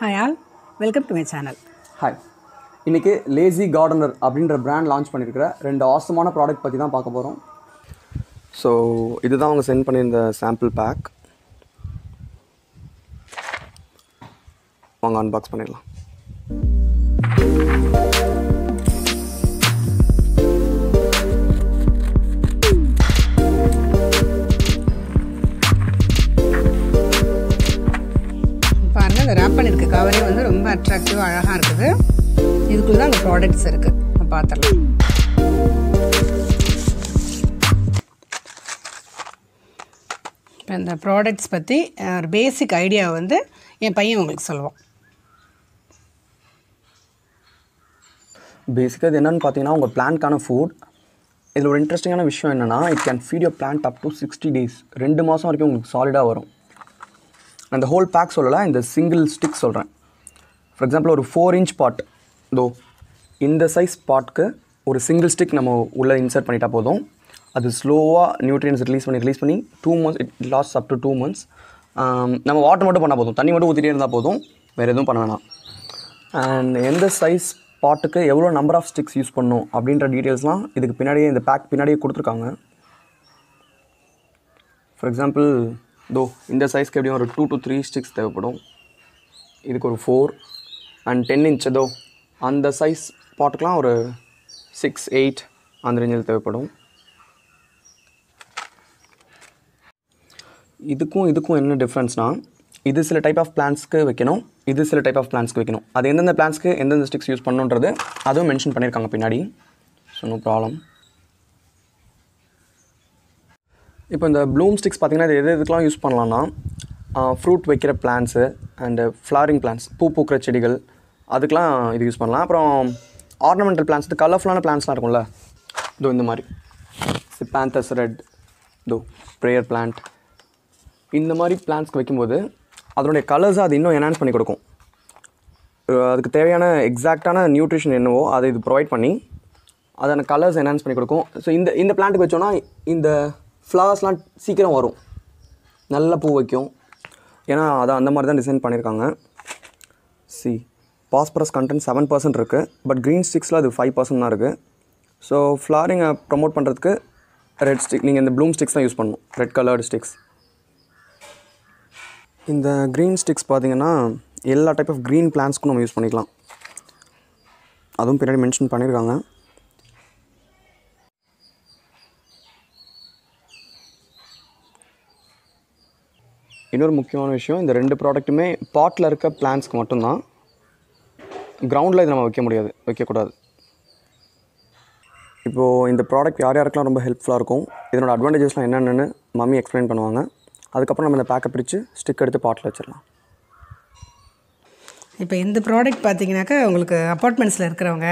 Hi all welcome to my channel hi இன்றைக்கி lazy gardener அப்படின்ற brand launch பண்ணியிருக்கிற ரெண்டு ஆசமான ப்ராடக்ட் பற்றி தான் பார்க்க போகிறோம் ஸோ இதுதான் அவங்க சென்ட் பண்ணியிருந்த சாம்பிள் பேக் வாங்க அன்பாக்ஸ் பண்ணிடலாம். பாருங்கள் இந்த ரேப் பண்ணியிருக்க கவரே வந்து ரொம்ப அட்ராக்டிவாக அழகாக இருக்குது. இதுக்குள்ளே தான் அந்த ப்ராடக்ட்ஸ் இருக்குது பார்த்துடலாம் இப்போ இந்த ப்ராடக்ட்ஸ் பற்றி ஒரு பேசிக் ஐடியா வந்து என் பையன் உங்களுக்கு சொல்லுவான். பேசிக்காக இது என்னென்னு பார்த்தீங்கன்னா உங்கள் பிளான்ட்கான ஃபுட் இதில் ஒரு இன்ட்ரெஸ்டிங்கான விஷயம் என்னென்னா it can feed your plant up to sixty days ரெண்டு மாதம் வரைக்கும் உங்களுக்கு சாலிடாக வரும். நான் இந்த ஹோல் பேக் சொல்லலை இந்த சிங்கிள் ஸ்டிக் சொல்கிறேன் ஃபார் எக்ஸாம்பிள் ஒரு ஃபோர் இன்ச் பாட் தோ இந்த சைஸ் பாட்க்கு ஒரு சிங்கிள் ஸ்டிக் நம்ம உள்ளே இன்சர்ட் பண்ணிட்டா போதும். அது ஸ்லோவாக நியூட்ரியன்ஸ் ரிலீஸ் பண்ணி ரிலீஸ் பண்ணி two months it last up to two months நம்ம வாட்டர் மட்டும் பண்ணால் போதும். தண்ணி மட்டும் ஊற்றிட்டே இருந்தால் போதும். வேறு எதுவும் பண்ண வேணாம். அண்ட் எந்த சைஸ் பாட்டுக்கு எவ்வளோ நம்பர் ஆஃப் ஸ்டிக்ஸ் யூஸ் பண்ணும் அப்படின்ற டீட்டெயில்ஸ்லாம் இதுக்கு பின்னாடியே இந்த பேக் பின்னாடியே கொடுத்துருக்காங்க. ஃபார் எக்ஸாம்பிள் தோ இந்த சைஸ்க்கு எப்படியும் ஒரு டூ டு த்ரீ ஸ்டிக்ஸ் தேவைப்படும். இதுக்கு ஒரு ஃபோர் அண்ட் டென் இன்ச் தோ அந்த சைஸ் பாட்டுக்கெலாம் ஒரு சிக்ஸ் எயிட் அந்த ரேஞ்சில் தேவைப்படும். இதுக்கும் இதுக்கும் என்ன டிஃப்ரென்ஸ்னால் இது சில டைப் ஆஃப் பிளான்ஸ்க்கு வைக்கணும் இது சில டைப் ஆஃப் பிளான்ஸ்க்கு வைக்கணும். அது எந்தெந்த பிளான்ஸ்க்கு எந்தெந்த ஸ்டிக்ஸ் யூஸ் பண்ணுன்றது அதுவும் மென்ஷன் பண்ணியிருக்காங்க பின்னாடி. ஸோ நோ ப்ராப்ளம் இப்போ இந்த ப்ளூம் ஸ்டிக்ஸ் பார்த்திங்கன்னா இது எது எதுக்கெலாம் யூஸ் பண்ணலான்னா ஃப்ரூட் வைக்கிற பிளான்ஸு அண்டு ஃப்ளாரிங் பிளான்ஸ் பூ பூக்கிற செடிகள் அதுக்கெலாம் இது யூஸ் பண்ணலாம். அப்புறம் ஆர்னமெண்டல் பிளான்ஸ் இது கலர்ஃபுல்லான பிளான்ஸ்லாம் இருக்கும்ல இதோ இந்த மாதிரி. பேந்தஸ் ரெட் இதோ ப்ரேயர் பிளான்ட் இந்த மாதிரி பிளான்ஸ்க்கு வைக்கும்போது அதனுடைய கலர்ஸை அது இன்னும் என்ஹான்ஸ் பண்ணி கொடுக்கும். அதுக்கு தேவையான எக்ஸாக்டான நியூட்ரிஷன் என்னவோ அதை இது ப்ரொவைட் பண்ணி அதான கலர்ஸ் என்ஹான்ஸ் பண்ணி கொடுக்கும். ஸோ இந்த இந்த பிளான்ட்டுக்கு வச்சோன்னா இந்த ஃப்ளவர்ஸ்லாம் சீக்கிரம் வரும். நல்ல பூ வைக்கும். ஏன்னா அதை அந்த மாதிரி தான் டிசைன் பண்ணியிருக்காங்க. சி பாஸ்பரஸ் கண்டென்ட் செவன் பர்சன்ட் இருக்குது பட் க்ரீன் ஸ்டிக்ஸில் அது ஃபைவ் பர்சன்ட் தான் இருக்குது ஸோ ஃப்ளாரிங்கை ப்ரமோட் பண்ணுறதுக்கு ரெட் ஸ்டிக் நீங்கள் இந்த ப்ளூம் ஸ்டிக்ஸ் தான் யூஸ் பண்ணணும். ரெட் கலர்டு ஸ்டிக்ஸ் இந்த க்ரீன் ஸ்டிக்ஸ் பார்த்தீங்கன்னா எல்லா டைப் ஆஃப் க்ரீன் பிளான்ஸ்க்கும் நம்ம யூஸ் பண்ணிக்கலாம். அதுவும் பின்னாடி மென்ஷன் பண்ணியிருக்காங்க. இன்னொரு முக்கியமான விஷயம் இந்த ரெண்டு ப்ராடக்ட்டுமே பாட்டில் இருக்க பிளான்ஸ்க்கு மட்டும்தான் கிரவுண்டில் இதை நம்ம வைக்க முடியாது வைக்கக்கூடாது. இப்போது இந்த ப்ராடக்ட் யார் யாருக்கெலாம் ரொம்ப ஹெல்ப்ஃபுல்லாக இருக்கும் இதனோட அட்வான்டேஜஸ்லாம் என்னென்னு மம்மி எக்ஸ்பிளைன் பண்ணுவாங்க. அதுக்கப்புறம் நம்ம இந்த பேக்கை பிரித்து ஸ்டிக் எடுத்து பாட்டில் வச்சிடலாம். இப்போ இந்த ப்ராடக்ட் பார்த்தீங்கன்னாக்கா உங்களுக்கு அப்பார்ட்மெண்ட்ஸில் இருக்கிறவங்க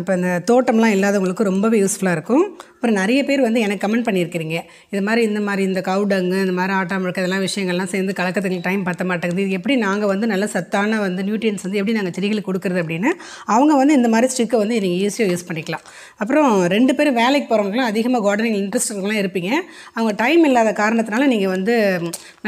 இப்போ இந்த தோட்டம்லாம் இல்லாதவங்களுக்கு ரொம்பவே யூஸ்ஃபுல்லாக இருக்கும். அப்புறம் நிறைய பேர் வந்து எனக்கு கமெண்ட் பண்ணியிருக்கிறீங்க. இது மாதிரி இந்த மாதிரி இந்த கவுடங்கு இந்த மாதிரி ஆட்டா முழுக்க இதெல்லாம் விஷயங்கள்லாம் சேர்ந்து கலக்கிறதுக்கு டைம் பத்த மாட்டேங்குது. இது எப்படி நாங்கள் வந்து நல்ல சத்தான வந்து நியூட்ரியன்ஸ் வந்து எப்படி நாங்கள் செடிகளுக்கு கொடுக்குறது அப்படின்னு அவங்க வந்து இந்த மாதிரி ஸ்டிக்கை வந்து நீங்கள் ஈஸியாக யூஸ் பண்ணிக்கலாம். அப்புறம் ரெண்டு பேரும் வேலைக்கு போகிறவங்களும் அதிகமாக கார்டனிங் இன்ட்ரெஸ்ட் இருக்கவங்களாம் இருப்பீங்க. அவங்க டைம் இல்லாத காரணத்தினால நீங்கள் வந்து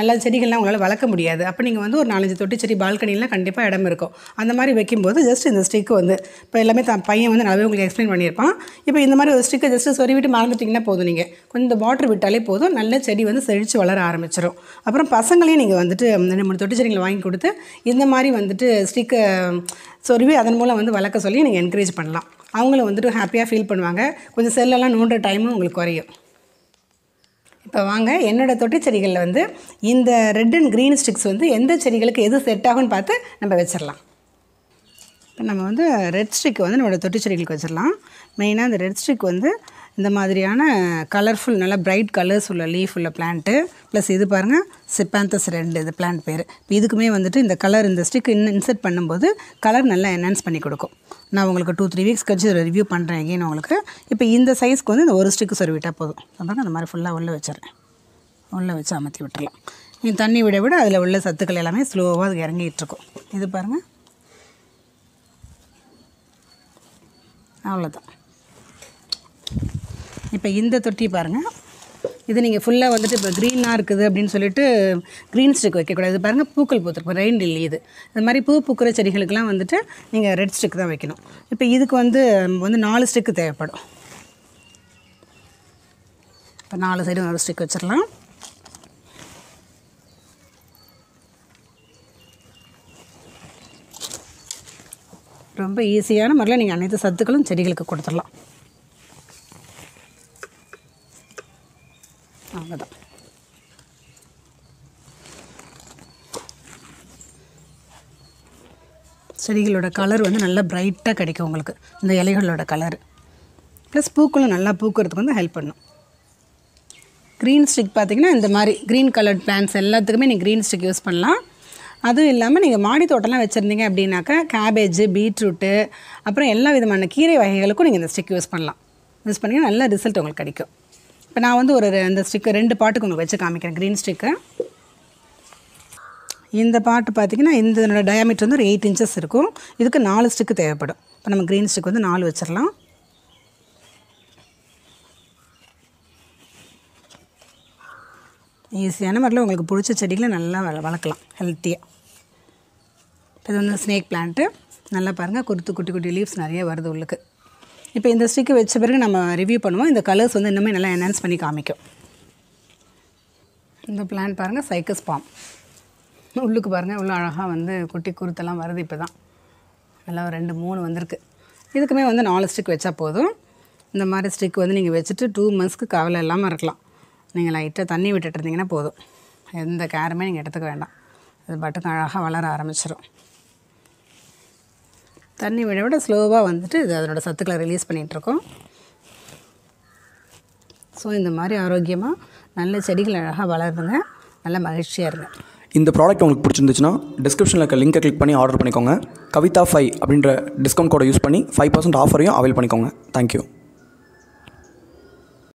நல்ல செடிகள்லாம் உங்களால் வளர்க்க முடியாது. அப்போ நீங்கள் வந்து ஒரு நாலஞ்சு தொட்டி செடி பால்கனிலாம் கண்டிப்பாக இடம் இருக்கும். அந்த மாதிரி வைக்கும்போது ஜஸ்ட் இந்த ஸ்டிக்கு வந்து இப்போ எல்லாமே தான் பையன் வந்து நல்லாவே உங்களுக்கு எக்ஸ்பிளைன் பண்ணியிருப்பான். இப்போ இந்த மாதிரி ஒரு ஸ்டிக்கை ஜஸ்ட்டு சொருவிட்டு மறந்துட்டிங்கன்னா போதும் நீங்கள் கொஞ்சம் வாட்டர் விட்டாலே போதும். நல்ல செடி வந்து செழித்து வளர ஆரம்பிச்சிடும் அப்புறம் பசங்களையும் நீங்கள் வந்துட்டு ரெண்டு மூணு தொட்டி செடிகளை வாங்கி கொடுத்து இந்த மாதிரி வந்துட்டு ஸ்டிக்கை சொருவி அதன் மூலம் வந்து வளர்க்க சொல்லி நீங்கள் என்கரேஜ் பண்ணலாம். அவங்களும் வந்துட்டு ஹாப்பியாக ஃபீல் பண்ணுவாங்க. கொஞ்சம் செல்லெல்லாம் நோண்டுற டைமும் உங்களுக்கு குறையும். இப்போ வாங்க என்னோட தொட்டி செடிகளில் வந்து இந்த ரெட் அண்ட் க்ரீன் ஸ்டிக்ஸ் வந்து எந்த செடிகளுக்கு எது செட் ஆகும்னு பார்த்து நம்ம வச்சிடலாம் இப்போ நம்ம வந்து ரெட் ஸ்டிக் வந்து நம்மளோட தொட்டி செடிகளுக்கு வச்சிடலாம். மெயினாக இந்த ரெட் ஸ்டிக் வந்து இந்த மாதிரியான கலர்ஃபுல் நல்ல பிரைட் கலர்ஸ் உள்ள லீஃப் உள்ள பிளான்ட்டு ப்ளஸ் இது பாருங்கள் சிப்பாந்தஸ் ரெண்டு இது பிளான்ட் பேர். இப்போ இதுக்குமே வந்துட்டு இந்த கலர் இந்த ஸ்டிக் இன்னும் இன்செர்ட் பண்ணும்போது கலர் நல்லா என்ஹான்ஸ் பண்ணி கொடுக்கும். நான் உங்களுக்கு டூ த்ரீ வீக்ஸ் கழிச்சு இதை ரிவ்யூ பண்ணுறேன் எகெயின் உங்களுக்கு. இப்போ இந்த சைஸ்க்கு வந்து இந்த ஒரு ஸ்டிக்கு சொருவிட்டால் போதும். அப்புறம் அந்த மாதிரி ஃபுல்லாக உள்ளே வச்சிடறேன். உள்ளே வச்சு அமர்த்தி விட்டுறலாம் நீ தண்ணி விட விட அதில் உள்ள சத்துக்கள் எல்லாமே ஸ்லோவாக அது இறங்கிட்டு இருக்கும். இது பாருங்கள் அவ்வளோதான் இப்போ இந்த தொட்டி பாருங்கள் இது நீங்கள் ஃபுல்லாக வந்துட்டு இப்போ க்ரீனாக இருக்குது அப்படின்னு சொல்லிட்டு க்ரீன் ஸ்டிக் வைக்கக்கூடாது. பாருங்கள் பூக்கள் பூத்துருக்கும் ரெயின் லில்லி இது. இந்த மாதிரி பூ பூக்கிற செடிகளுக்கெல்லாம் வந்துட்டு நீங்கள் ரெட் ஸ்டிக் தான் வைக்கணும். இப்போ இதுக்கு வந்து வந்து நாலு ஸ்டிக்கு தேவைப்படும். இப்போ நாலு சைடும் ஒரு ஸ்டிக் வச்சிடலாம். ரொம்ப ஈஸியான முறையில் நீங்கள் அனைத்து சத்துக்களும் செடிகளுக்கு கொடுத்துடலாம். அவ்வளோதான் செடிகளோட கலர் வந்து நல்லா பிரைட்டாக கிடைக்கும் உங்களுக்கு. இந்த இலைகளோட கலர் ப்ளஸ் பூக்களும் நல்லா பூக்கிறதுக்கு வந்து ஹெல்ப் பண்ணும். க்ரீன் ஸ்டிக் பார்த்திங்கன்னா இந்த மாதிரி க்ரீன் கலர்ட் பிளான்ஸ் எல்லாத்துக்குமே நீங்கள் க்ரீன் ஸ்டிக் யூஸ் பண்ணலாம். அதுவும் இல்லாமல் நீங்கள் மாடி தோட்டம்லாம் வச்சுருந்தீங்க அப்படின்னாக்கா கேபேஜ் பீட்ரூட்டு அப்புறம் எல்லா விதமான கீரை வகைகளுக்கும் நீங்கள் இந்த ஸ்டிக் யூஸ் பண்ணலாம். யூஸ் பண்ணிங்கன்னா நல்ல ரிசல்ட் உங்களுக்கு கிடைக்கும். இப்போ நான் வந்து ஒரு இந்த ஸ்டிக்கு ரெண்டு பாட்டுக்கு உங்களுக்கு வச்சு காமிக்கிறேன். க்ரீன் ஸ்டிக்கு இந்த பாட்டு பார்த்தீங்கன்னா இந்த டயாமீட்டர் வந்து ஒரு எயிட் இன்ச்சஸ் இருக்கும். இதுக்கு நாலு ஸ்டிக்கு தேவைப்படும். இப்போ நம்ம க்ரீன் ஸ்டிக் வந்து நாலு வச்சிடலாம். ஈஸியான முறையில் உங்களுக்கு பிடிச்ச செடிகளை நல்லா வள வளர்க்கலாம் ஹெல்த்தியாக இது வந்து ஸ்னேக் பிளான்ட்டு நல்லா பாருங்கள் குருத்து குட்டி குட்டி லீவ்ஸ் நிறைய வருது உள்ளுக்கு. இப்போ இந்த ஸ்டிக்கு வச்ச பிறகு நம்ம ரிவ்யூ பண்ணுவோம். இந்த கலர்ஸ் வந்து இன்னுமே நல்லா என்ஹான்ஸ் பண்ணி காமிக்கும். இந்த பிளான்ட் பாருங்கள் சைக்கஸ் பாம் உள்ளுக்கு பாருங்கள் இவ்வளோ அழகாக வந்து குட்டி குருத்தெல்லாம் வருது இப்போ தான் நல்லா ரெண்டு மூணு வந்திருக்கு. இதுக்குமே வந்து நாலு ஸ்டிக் வச்சா போதும். இந்த மாதிரி ஸ்டிக் வந்து நீங்கள் வச்சுட்டு டூ மந்த்ஸ்க்கு கவலை இல்லாமல் இருக்கலாம். நீங்கள் லைட்டாக தண்ணி விட்டுட்டு இருந்தீங்கன்னா போதும். எந்த கேருமே நீங்கள் எடுத்துக்க வேண்டாம். அது பட்டுக்கு அழகாக வளர ஆரம்பிச்சிடும் தண்ணி விட விட ஸ்லோவாக வந்துட்டு இது அதனோட சத்துக்களை ரிலீஸ் பண்ணிகிட்ருக்கோம் ஸோ இந்த மாதிரி ஆரோக்கியமாக நல்ல செடிகள் அழகாக வளருதுங்க நல்ல மகிழ்ச்சியாக இருங்க. இந்த ப்ராடக்ட் உங்களுக்கு பிடிச்சிருந்துச்சுன்னா டிஸ்கிரிப்ஷனில் இருக்க லிங்கை கிளிக் பண்ணி ஆர்டர் பண்ணிக்கோங்க. கவிதா ஃபைவ் அப்படின்ற டிஸ்கவுண்ட் கோடை யூஸ் பண்ணி ஃபைவ் பர்சன்ட் ஆஃபரையும் அவைல் பண்ணிக்கோங்க. Thank you